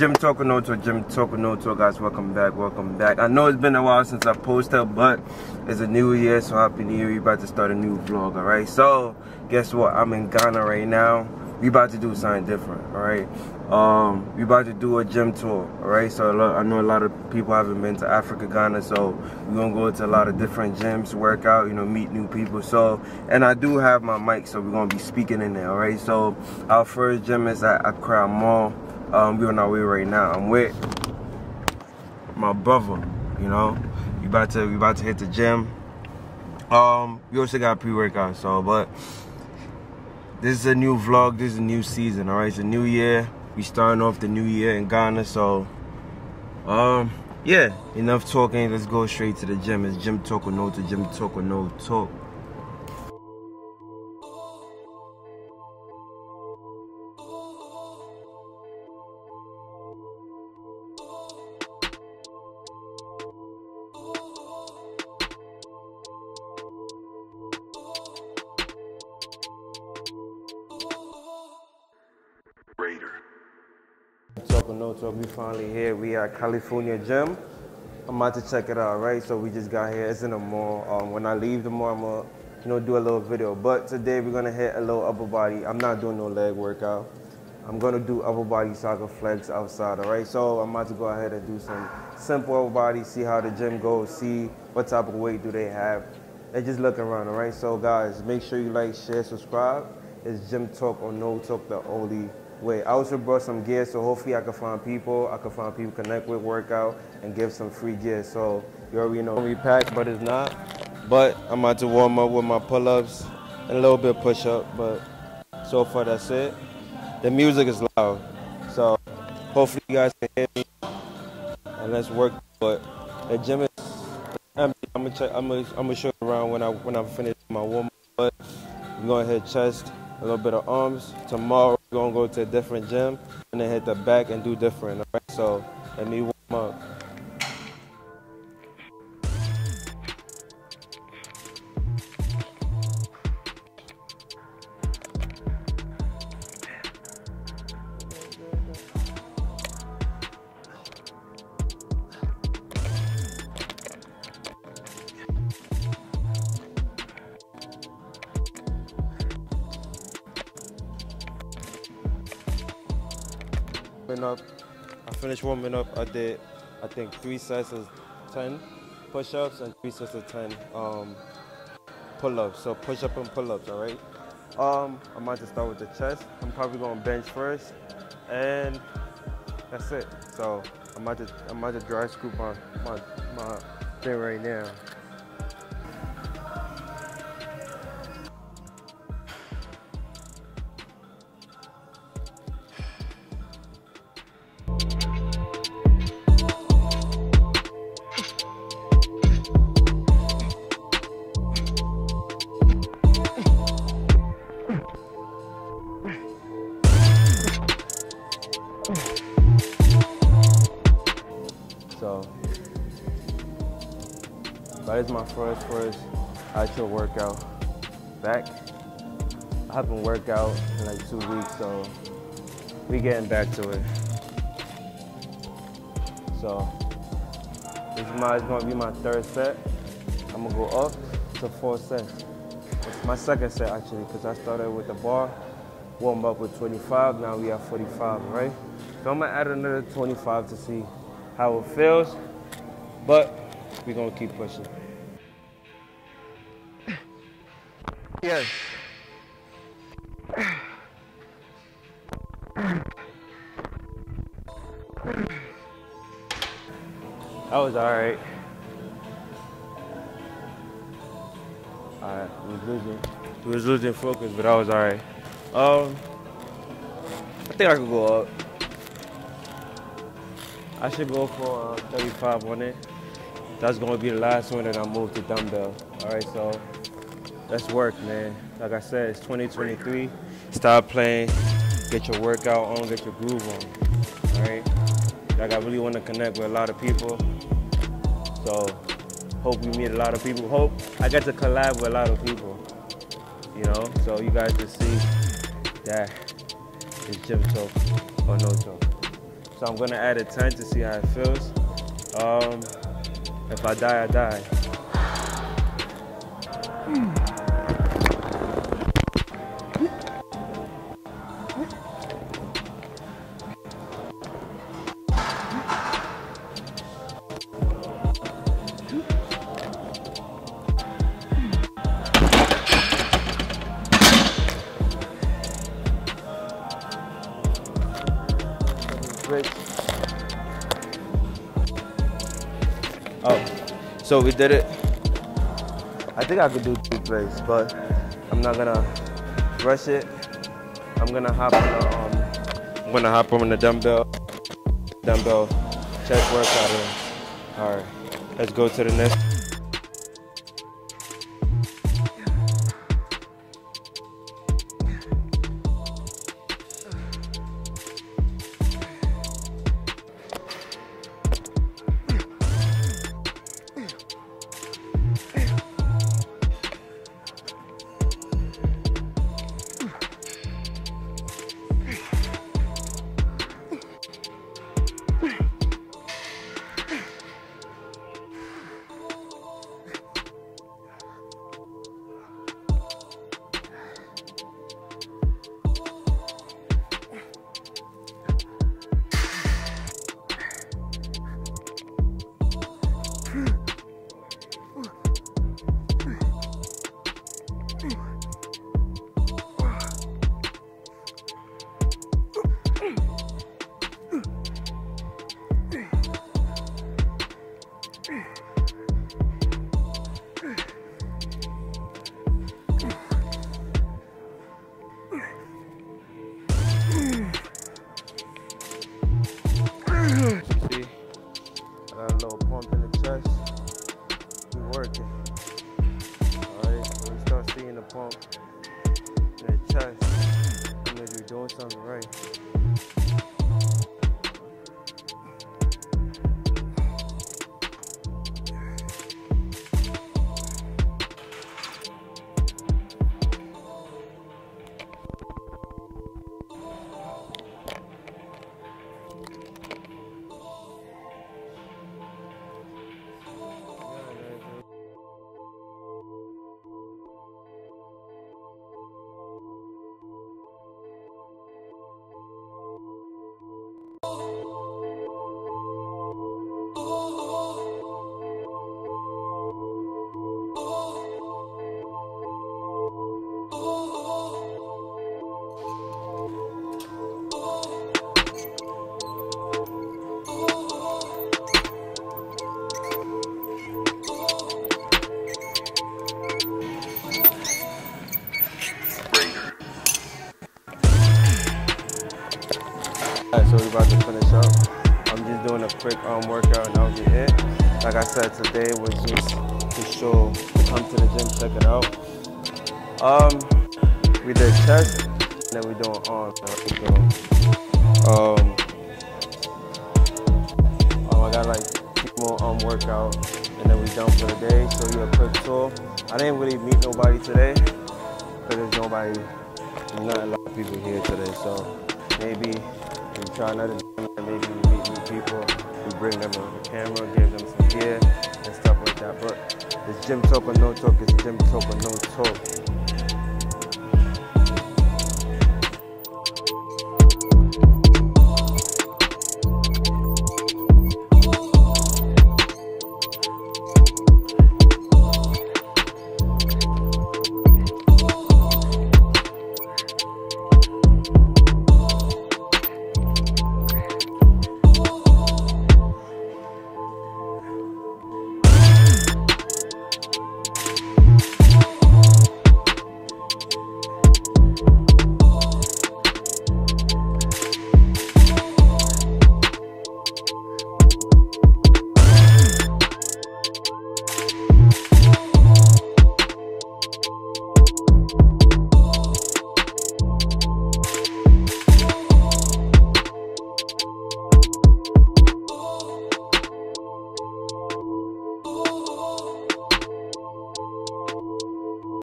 Gym Talk or No Talk, Gym Talk No guys. Welcome back, welcome back. I know it's been a while since I posted, but it's a new year, so happy new year. We about to start a new vlog, all right? So, guess what? I'm in Ghana right now. We about to do something different, all right? Um, we about to do a gym tour, all right? So I know a lot of people haven't been to Africa, Ghana, so we're gonna go to a lot of different gyms, work out, you know, meet new people. So, and I do have my mic, so we're gonna be speaking in there, all right? So our first gym is at Accra Mall. Um, we're on our way right now. I'm with my brother, you know. We about to we about to hit the gym. Um, we also got pre-workout, so but this is a new vlog, this is a new season, alright? It's a new year. We starting off the new year in Ghana, so um yeah, enough talking. Let's go straight to the gym. It's gym talk or no to gym talk or no talk. Talk or no talk, we finally here. We at California Gym. I'm about to check it out, right? So we just got here. It's in the mall. Um, when I leave the mall, I'm gonna, you know, do a little video. But today we're gonna hit a little upper body. I'm not doing no leg workout. I'm gonna do upper body soccer flex outside, all right? So I'm about to go ahead and do some simple upper body, see how the gym goes, see what type of weight do they have, and just look around, all right? So guys, make sure you like, share, subscribe. It's Gym Talk or No Talk, the only way. I also brought some gear, so hopefully I can find people, I can find people connect with, workout, and give some free gear. So you already know we packed, but it's not. But I'm about to warm up with my pull-ups and a little bit push-up, but so far that's it. The music is loud, so hopefully you guys can hear me. And let's work. But the gym is empty. I'm gonna check. I'm gonna, I'm gonna show you around when I when I finish my warm up. But we're gonna hit chest, a little bit of arms. Tomorrow gonna go to a different gym and then hit the back and do different. Right. So let me warm up. Warming up. I finished warming up. I did, I think, three sets of 10 push ups and three sets of 10 um, pull ups. So push up and pull ups, all right? Um, I'm about to start with the chest. I'm probably going to bench first. And that's it. So I'm about to, I'm about to dry scoop my, my, my thing right now. Is my first first actual workout back. I haven't worked out in like two weeks, so we getting back to it. So this is my, it's gonna be my third set. I'm gonna go up to four sets. It's my second set actually, because I started with the bar, warm up with 25, now we are 45, right? So I'm gonna add another 25 to see how it feels, but we're gonna keep pushing. Yes. That was alright. We was losing. Was losing focus, but I was alright. Um, I think I could go up. I should go for uh, 35 on it. That's gonna be the last one that I move to dumbbell. All right, so let's work, man. Like I said, it's 2023. Start playing, get your workout on, get your groove on. All right. Like I really want to connect with a lot of people. So hope we meet a lot of people. Hope I get to collab with a lot of people. You know, so you guys can see that it's gym talk or no talk. So I'm gonna add a 10 to see how it feels. Um, if I die, I die. Oh, so we did it. I think I could do two plays, but I'm not gonna rush it. I'm gonna hop on the, um, I'm gonna hop on the dumbbell, dumbbell chest workout. All right, let's go to the next. So we're about to finish up. I'm just doing a quick um, workout and that'll be it. Like I said, today was just to show, come to the gym, check it out. Um, we did chest, and then we doing arms. So, um, um, I got like two more um workout, and then we done for the day. So yeah, quick tour. I didn't really meet nobody today, because there's nobody, not a lot of people here today. So maybe we try another gym and maybe we meet new people. We bring them a camera, give them some gear and stuff like that. But it's gym talk or no talk, it's gym talk or no talk.